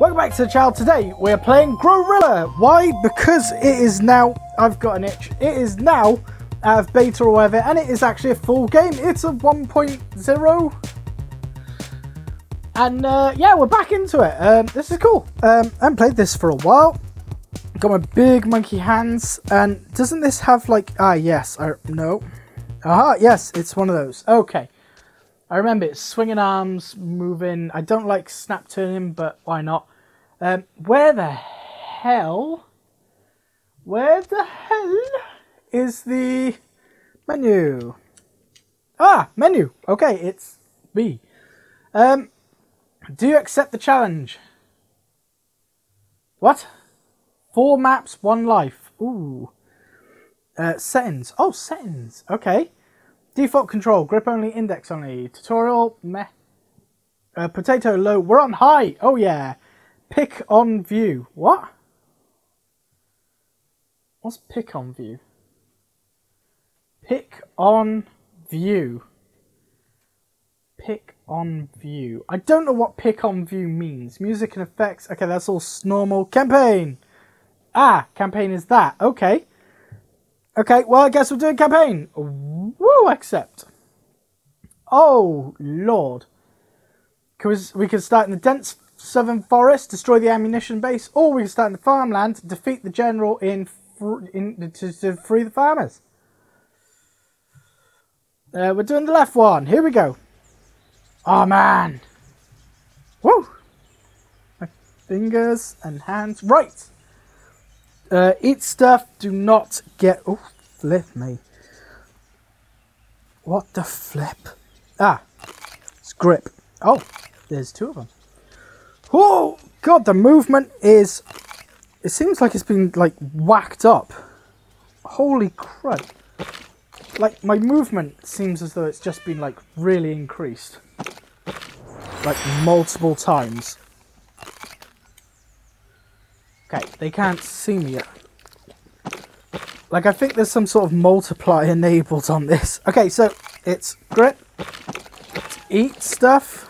Welcome back to the channel. Today we're playing Growrilla. Why? Because it is now, I've got an itch, it is now out of beta or whatever, and it is actually a full game. It's a 1.0. And uh, yeah, we're back into it. Um, this is cool. Um, I haven't played this for a while. Got my big monkey hands, and doesn't this have like, ah yes, I, no. Aha, yes, it's one of those. Okay. I remember it. Swinging arms, moving. I don't like snap turning, but why not? Um, where the hell? Where the hell is the menu? Ah, menu. Okay, it's B. Um, do you accept the challenge? What? Four maps, one life. Ooh. Uh, settings. Oh, settings. Okay. Default control, grip only, index only. Tutorial, meh. Uh, potato low. We're on high. Oh yeah. Pick on view. What? What's pick on view? Pick on view. Pick on view. I don't know what pick on view means. Music and effects. Okay, that's all normal. Campaign. Ah, campaign is that. Okay. Okay, well, I guess we're doing campaign. Woo, accept. Oh, Lord. Can we, we can start in the dense southern forest, destroy the ammunition base, or we can start in the farmland, defeat the general in, in to, to free the farmers. Uh, we're doing the left one. Here we go. Oh, man. Woo. My fingers and hands. Right. Uh, eat stuff. Do not get... Oh, flip me. What the flip? Ah. It's grip. Oh, there's two of them. Oh, God, the movement is... It seems like it's been, like, whacked up. Holy crap. Like, my movement seems as though it's just been, like, really increased. Like, multiple times. Okay, they can't see me yet. Like, I think there's some sort of multiply enabled on this. Okay, so it's grip. It's eat stuff.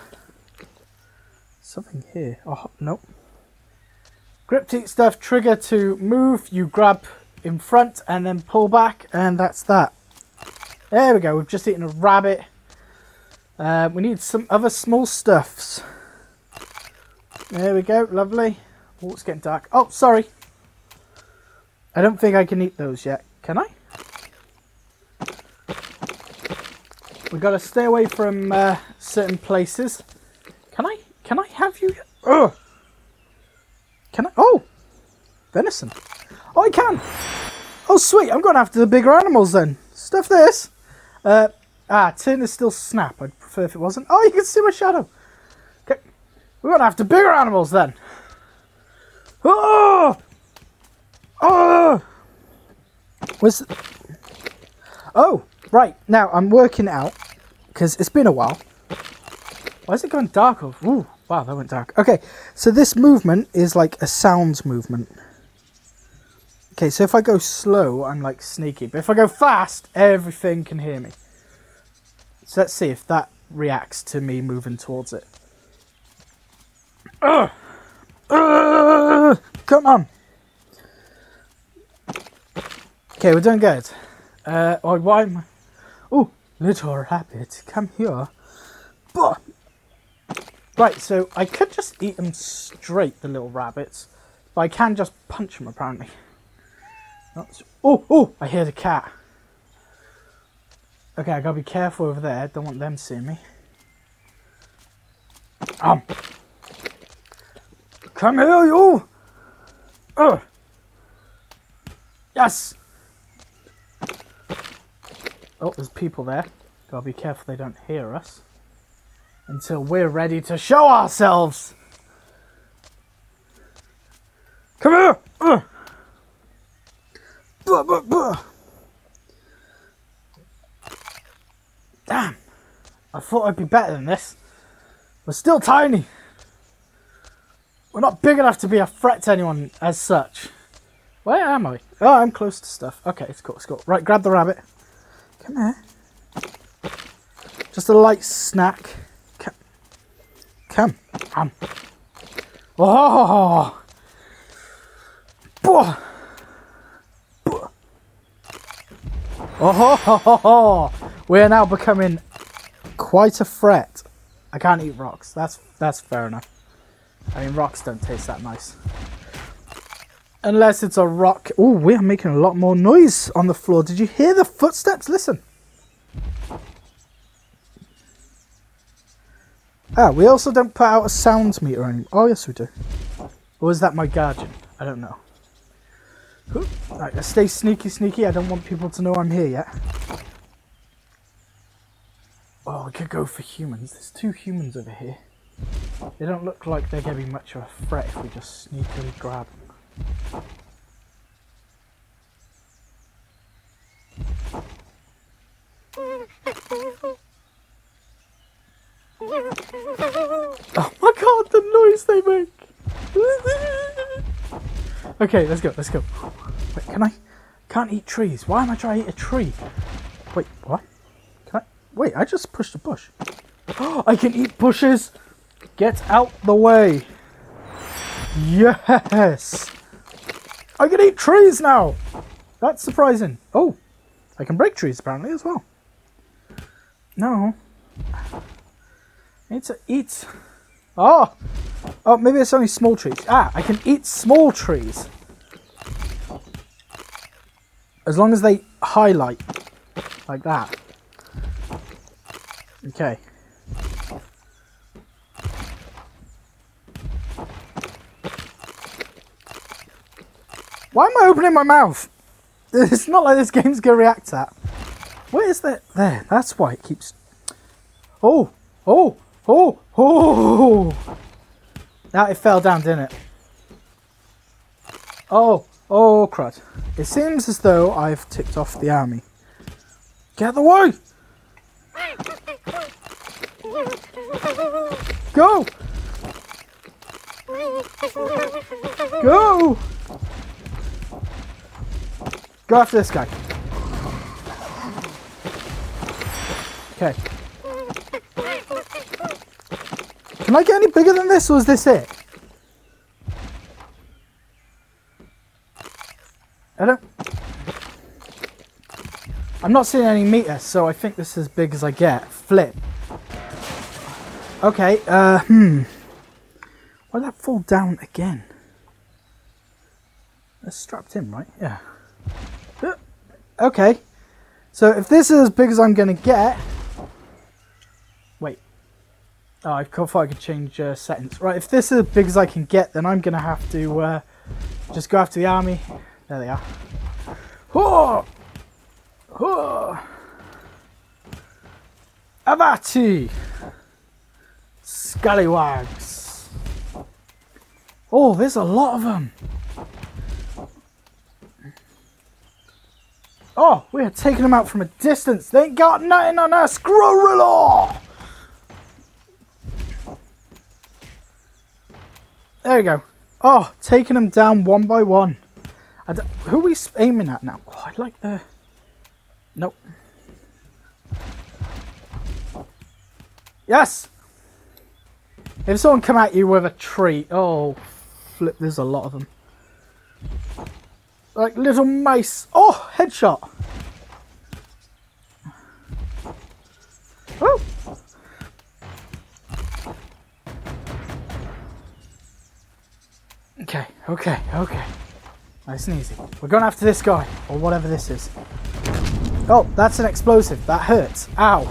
Something here. Oh. Grip to stuff, trigger to move. You grab in front and then pull back, and that's that. There we go. We've just eaten a rabbit. Uh, we need some other small stuffs. There we go. Lovely. Oh, it's getting dark. Oh, sorry. I don't think I can eat those yet. Can I? We've got to stay away from uh, certain places. Have you? Ugh. Can I? Oh! Venison. Oh, I can! Oh, sweet. I'm going after the bigger animals then. Stuff this. Uh, ah, turn is still snap. I'd prefer if it wasn't. Oh, you can see my shadow. Okay. We're going after bigger animals then. Oh! Oh! Was oh right now I'm working out because it's been a while. Why is it going dark? Ooh, wow, that went dark. Okay, so this movement is like a sound movement. Okay, so if I go slow, I'm like sneaky, but if I go fast, everything can hear me. So let's see if that reacts to me moving towards it. Ugh. Ugh. Come on. Okay, we're doing good. Uh, why am I... Oh, little rabbit, come here. But... Right, so I could just eat them straight, the little rabbits. But I can just punch them, apparently. Oh, oh, I hear the cat. Okay, I gotta be careful over there. Don't want them seeing me. Um. Come here, you! Oh! Yes! Oh, there's people there. Gotta be careful they don't hear us. Until we're ready to show ourselves! Come here! Uh. Buh, buh, buh. Damn! I thought I'd be better than this. We're still tiny. We're not big enough to be a threat to anyone as such. Where am I? Oh, I'm close to stuff. Okay, it's cool, it's cool. Right, grab the rabbit. Come here. Just a light snack. Come. Come. Oh! Boah! Oh, ho, ho, ho, ho. we are now becoming quite a threat. I can't eat rocks. That's that's fair enough. I mean, rocks don't taste that nice. Unless it's a rock. Oh, we're making a lot more noise on the floor. Did you hear the footsteps? Listen. Ah, we also don't put out a sound meter anymore. Oh, yes, we do. Or is that my guardian? I don't know. Right, let's stay sneaky, sneaky. I don't want people to know I'm here yet. Oh, we could go for humans. There's two humans over here. They don't look like they're going to be much of a threat if we just sneakily grab them. Oh my god, the noise they make! Okay, let's go, let's go. Wait, can I? Can't eat trees. Why am I trying to eat a tree? Wait, what? Can I? Wait, I just pushed a bush. Oh, I can eat bushes! Get out the way! Yes! I can eat trees now! That's surprising. Oh, I can break trees apparently as well. No. It's a eat. Oh! Oh, maybe it's only small trees. Ah, I can eat small trees. As long as they highlight. Like that. Okay. Why am I opening my mouth? It's not like this game's gonna react to that. What is that? There, that's why it keeps... Oh! Oh! Oh! Oh! Now it fell down, didn't it? Oh! Oh, crud. It seems as though I've ticked off the army. Get the way! Go! Go! Go after this guy. Okay. Can I get any bigger than this, or is this it? I don't... I'm not seeing any meter, so I think this is as big as I get. Flip. Okay, uh, hmm. Why did that fall down again? That's strapped in, right? Yeah. Uh, okay. So if this is as big as I'm going to get... Oh, I thought I could change uh, settings. Right, if this is as big as I can get, then I'm going to have to uh, just go after the army. There they are. Oh! Oh! Avati! Scallywags! Oh, there's a lot of them! Oh, we are taking them out from a distance. They ain't got nothing on us, Gorilla! There you go. Oh, taking them down one by one. who are we aiming at now? Oh, I like the... Nope. Yes! If someone come at you with a tree... Oh, flip, there's a lot of them. Like little mice. Oh, headshot. Okay, okay. Nice and easy. We're going after this guy, or whatever this is. Oh, that's an explosive. That hurts. Ow.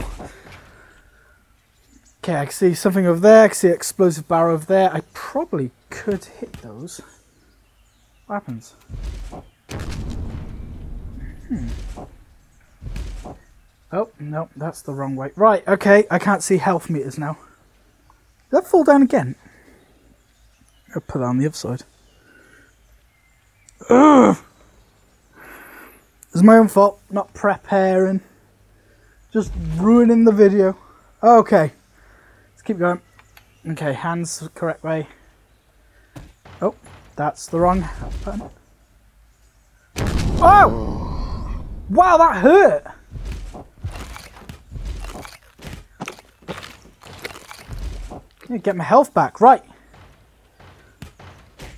Okay, I can see something over there. I can see explosive barrel over there. I probably could hit those. What happens? Hmm. Oh, no, that's the wrong way. Right, okay, I can't see health meters now. Did that fall down again? I'll put that on the other side. Ugh! It's my own fault, not preparing. Just ruining the video. Okay, let's keep going. Okay, hands the correct way. Oh, that's the wrong button. Oh! Wow, that hurt! get my health back, right.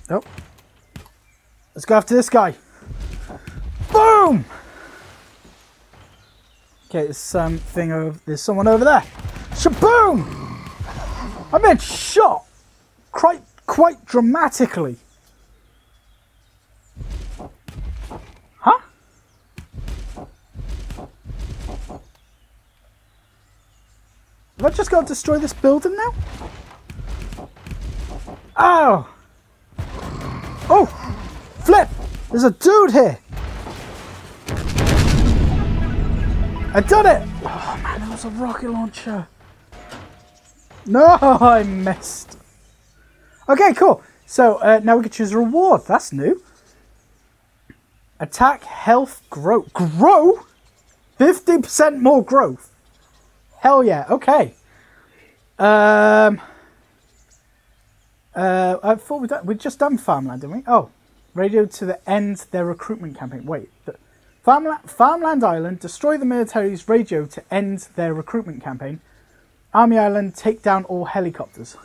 Nope. Let's go after this guy. Boom! Okay, there's something over. There's someone over there. Shaboom! I've been shot quite quite dramatically. Huh? Have I just got to destroy this building now? Oh! There's a dude here! I done it! Oh man, that was a rocket launcher. No, I missed. Okay, cool. So uh, now we can choose a reward. That's new. Attack, health, grow. Grow? 50% more growth. Hell yeah. Okay. Um. Uh, I thought we done, we'd just done farmland, didn't we? Oh, radio to the end their recruitment campaign. Wait, the, farmland, farmland Island destroy the military's radio to end their recruitment campaign. Army Island take down all helicopters.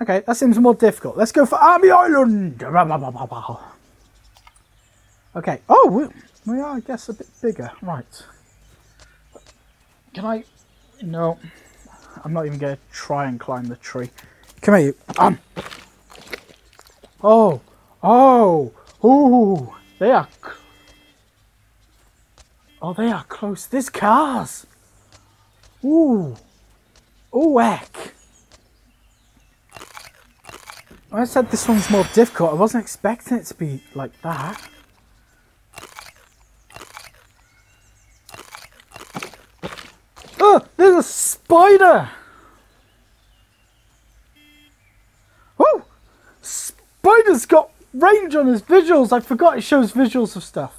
Okay, that seems more difficult. Let's go for Army Island. Okay. Oh, we, we are, I guess, a bit bigger. Right. Can I? No. I'm not even going to try and climb the tree. Come here, you. Um. Oh. Oh. Ooh. They are. Oh, they are close. There's cars. Ooh. Ooh, heck. I said this one's more difficult. I wasn't expecting it to be like that. Oh, there's a spider! Oh! Spider's got range on his visuals. I forgot it shows visuals of stuff.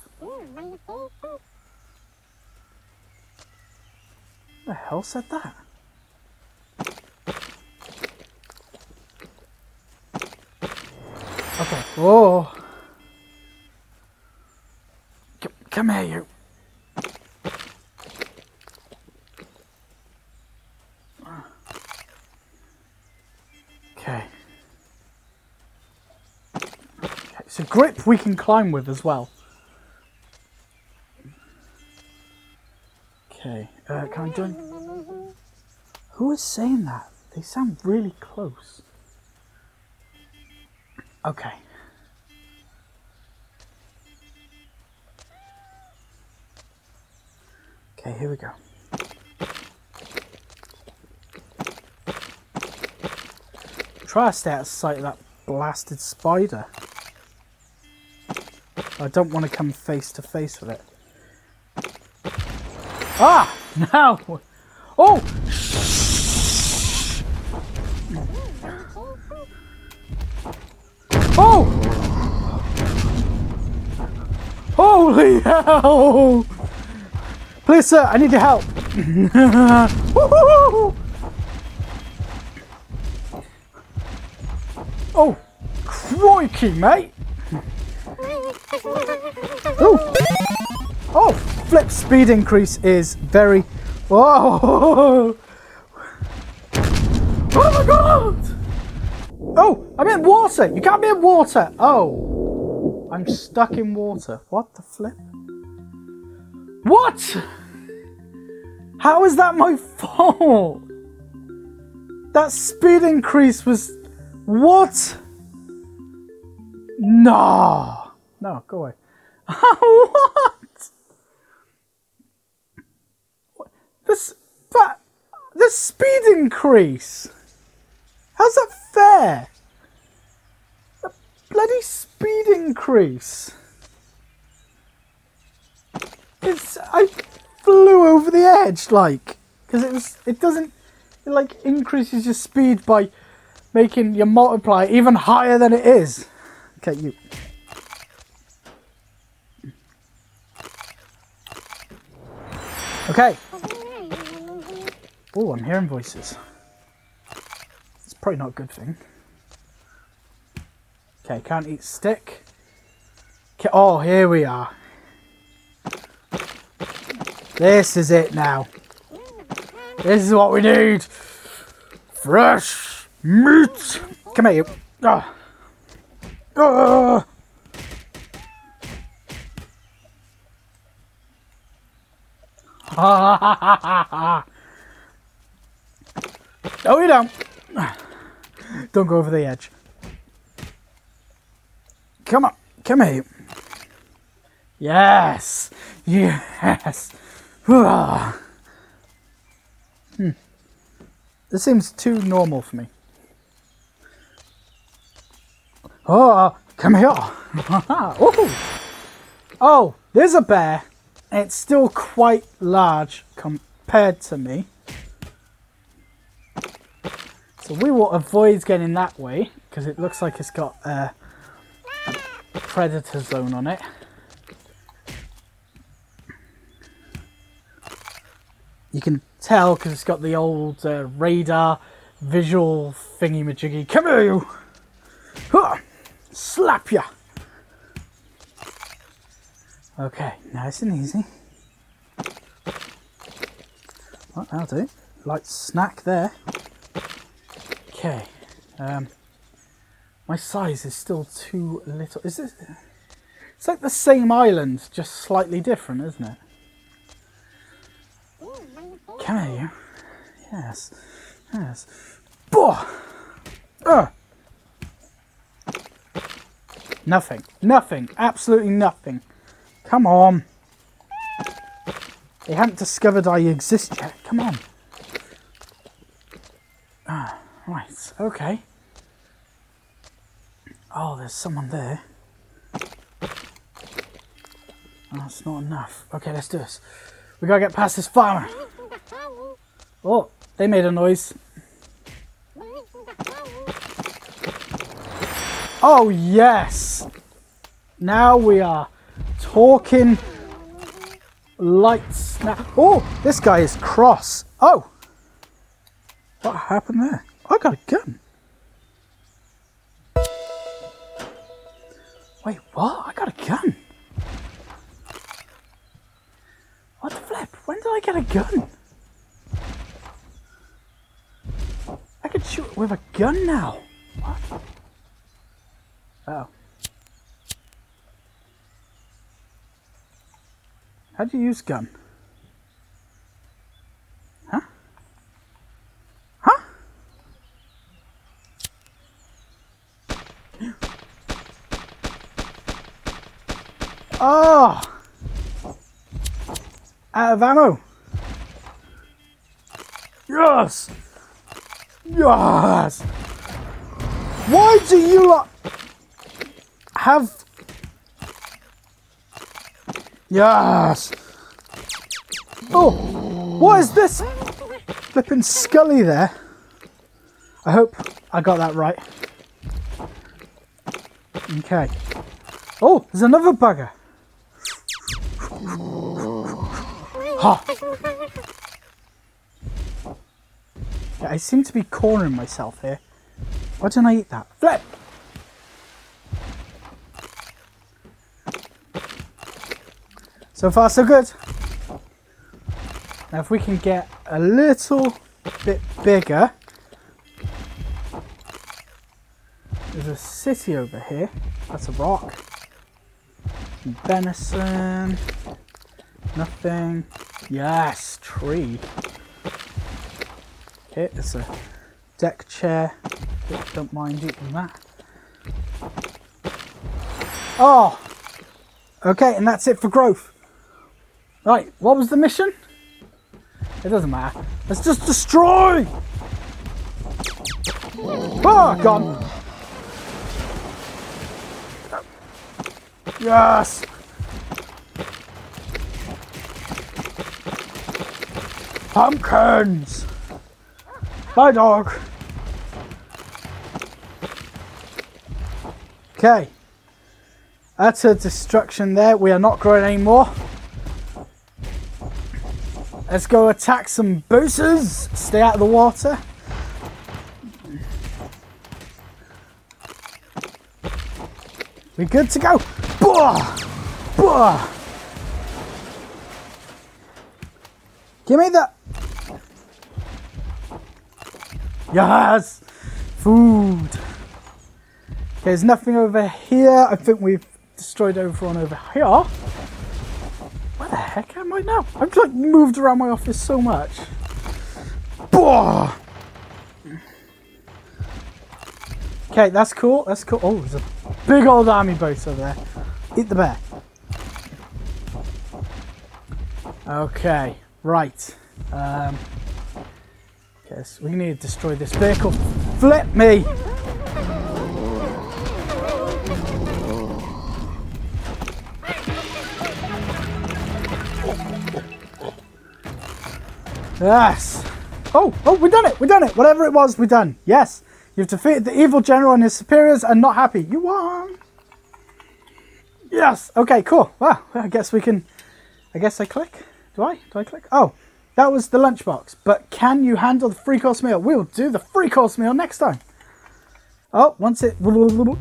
the hell said that? Okay. Oh. Come, come here, you. So grip we can climb with as well. Okay, uh, can I join? Who is saying that? They sound really close. Okay. Okay, here we go. Try to stay out of sight of that blasted spider. I don't want to come face to face with it. Ah! Now! Oh! Oh! Holy hell! Please, sir, I need your help. oh, crikey, mate! Oh, oh, flip speed increase is very. Oh, oh my god! Oh, I'm in water. You can't be in water. Oh, I'm stuck in water. What the flip? What? How is that my fault? That speed increase was what? No. No, go away. what? This but the speed increase. How's that fair? A bloody speed increase. It's I flew over the edge like because it was it doesn't it like increases your speed by making your multiply even higher than it is. Okay, you. Okay. Oh, I'm hearing voices. It's probably not a good thing. Okay, can't eat stick. Okay, oh, here we are. This is it now. This is what we need. Fresh meat. Come here. Oh. Ah. Ugh. Ah. No, you don't. Don't go over the edge. Come on. Come here. Yes. Yes. hmm. This seems too normal for me. Oh, come here. oh. oh, there's a bear. It's still quite large compared to me. So we will avoid getting that way because it looks like it's got a predator zone on it. You can tell because it's got the old uh, radar visual thingy majiggy. Come here, you! Huh. Slap ya! Okay, nice and easy. Well, that'll do. Light snack there. Okay. Um, my size is still too little. Is this? It's like the same island, just slightly different, isn't it? Can you? Yes. Yes. Boah! Uh. Nothing. Nothing. Absolutely nothing. Come on. They haven't discovered I exist yet. Come on. Ah, right. Okay. Oh, there's someone there. Oh, that's not enough. Okay, let's do this. We gotta get past this farmer. Oh, they made a noise. Oh, yes! Now we are talking lights. Now, oh, this guy is cross. Oh! What happened there? I got a gun. Wait, what? I got a gun. What the flip? When did I get a gun? I can shoot with a gun now. What? Oh. How do you use gun? Huh? Huh? Oh! Out of ammo. Yes! Yes! Why do you lot have... Yes! Oh! What is this? Flipping Scully there. I hope I got that right. Okay. Oh, there's another bugger. Ha! Yeah, I seem to be cornering myself here. Why didn't I eat that? Flip! So far so good. Now if we can get a little bit bigger. There's a city over here. That's a rock. Venison. Nothing. Yes, tree. Okay, it's a deck chair. Don't mind eating that. Oh! Okay, and that's it for growth. Right, what was the mission? It doesn't matter. Let's just destroy! Ah, gone. Yes! Pumpkins! Bye, dog. Okay. That's a destruction there. We are not growing anymore. Let's go attack some boosters. Stay out of the water. We're good to go. Blah! Blah! Give me that. Yes! Food! Okay, there's nothing over here. I think we've destroyed everyone over here. Heck am I now? I've like moved around my office so much. Boah! Okay, that's cool. That's cool. Oh, there's a big old army boat over there. Eat the bear. Okay, right. Um, guess we need to destroy this vehicle. Flip me! Yes! Oh, oh, we done it! We done it! Whatever it was, we done. Yes! You've defeated the evil general and his superiors and not happy. You won! Yes! Okay, cool. Well, I guess we can... I guess I click. Do I? Do I click? Oh, that was the lunchbox. But can you handle the free course meal? We'll do the free course meal next time. Oh, once it... You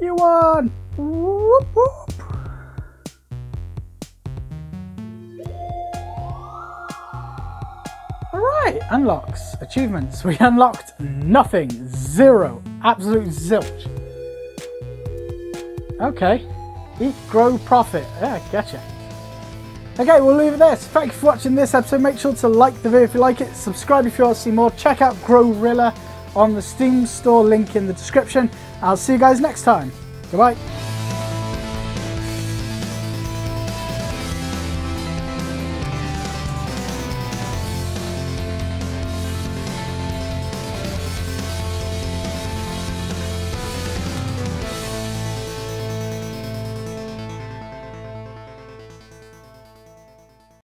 won! Whoop, whoop. Alright, unlocks. Achievements. We unlocked nothing. Zero. Absolute zilch. Okay. Eat, grow, profit. Yeah, gotcha. Okay, we'll leave it there. So thank you for watching this episode. Make sure to like the video if you like it. Subscribe if you want to see more. Check out Growrilla on the Steam store link in the description. I'll see you guys next time. Goodbye.